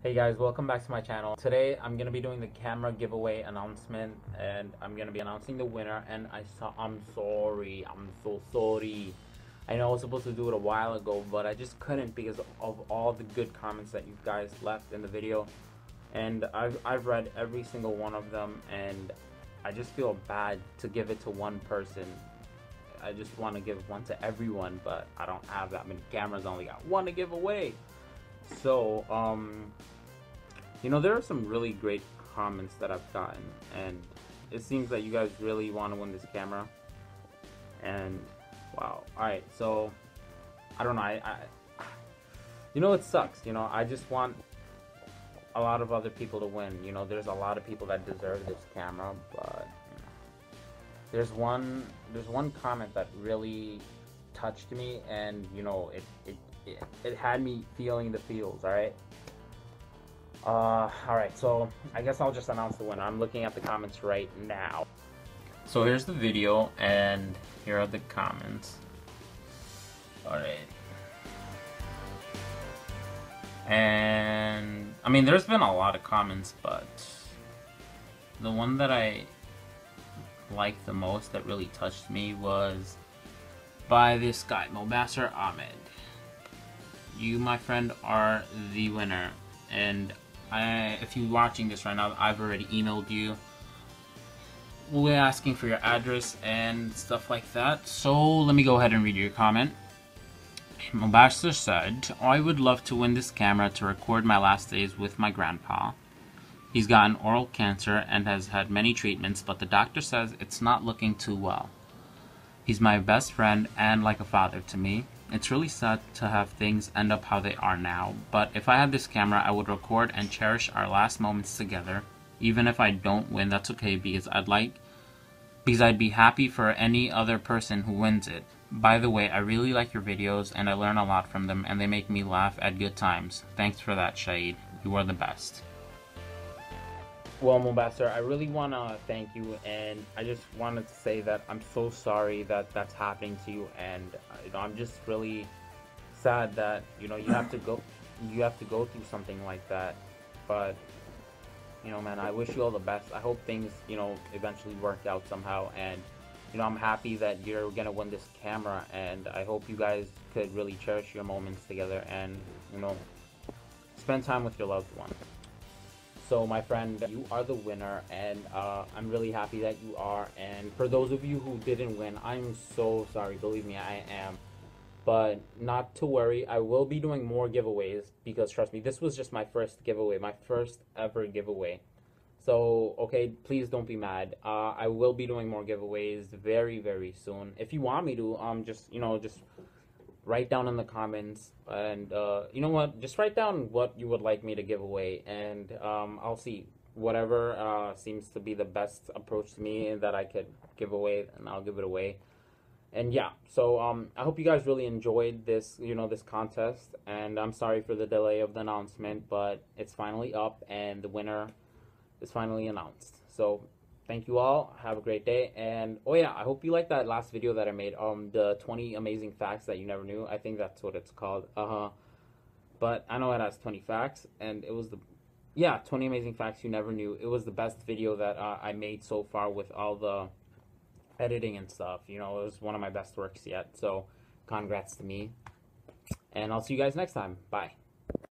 Hey guys, welcome back to my channel. Today I'm gonna be doing the camera giveaway announcement and I'm gonna be announcing the winner and I saw I'm sorry, I'm so sorry. I know I was supposed to do it a while ago, but I just couldn't because of all the good comments that you guys left in the video. And I've I've read every single one of them and I just feel bad to give it to one person. I just want to give one to everyone, but I don't have that many cameras. I only got one to give away. So, um, you know, there are some really great comments that I've gotten, and it seems that you guys really want to win this camera. And wow, all right, so I don't know, I, I, you know, it sucks. You know, I just want a lot of other people to win. You know, there's a lot of people that deserve this camera, but there's one, there's one comment that really touched me, and you know, it, it it, had me feeling the feels, alright? Uh, alright, so I guess I'll just announce the winner. I'm looking at the comments right now. So here's the video, and here are the comments. Alright. And, I mean, there's been a lot of comments, but the one that I liked the most that really touched me was by this guy, Mobasser Ahmed you, my friend, are the winner. And I, if you're watching this right now, I've already emailed you. We're asking for your address and stuff like that. So let me go ahead and read your comment. Mobasher said, I would love to win this camera to record my last days with my grandpa. He's gotten oral cancer and has had many treatments, but the doctor says it's not looking too well. He's my best friend and like a father to me. It's really sad to have things end up how they are now, but if I had this camera, I would record and cherish our last moments together. Even if I don't win, that's okay because I'd like because I'd be happy for any other person who wins it. By the way, I really like your videos and I learn a lot from them and they make me laugh at good times. Thanks for that, Shaid. You are the best. Well, Mobasser, I really want to thank you, and I just wanted to say that I'm so sorry that that's happening to you, and uh, you know, I'm just really sad that you know you have to go, you have to go through something like that. But you know, man, I wish you all the best. I hope things you know eventually work out somehow, and you know, I'm happy that you're gonna win this camera, and I hope you guys could really cherish your moments together, and you know, spend time with your loved one. So my friend, you are the winner and uh, I'm really happy that you are. And for those of you who didn't win, I'm so sorry. Believe me, I am. But not to worry, I will be doing more giveaways because trust me, this was just my first giveaway, my first ever giveaway. So, okay, please don't be mad. Uh, I will be doing more giveaways very, very soon. If you want me to, um, just, you know, just write down in the comments. And uh, you know what? Just write down what you would like me to give away. And um, i'll see. Whatever uh, seems to be the best approach to me that i could give away and i'll give it away. And yeah. So um, i hope you guys really enjoyed this you know this contest. And i'm sorry for the delay of the announcement but it's finally up and the winner is finally announced. So thank you all. Have a great day. And oh yeah, I hope you like that last video that I made. Um, the 20 amazing facts that you never knew. I think that's what it's called. Uh huh. But I know it has 20 facts, and it was the yeah 20 amazing facts you never knew. It was the best video that uh, I made so far with all the editing and stuff. You know, it was one of my best works yet. So, congrats to me. And I'll see you guys next time. Bye.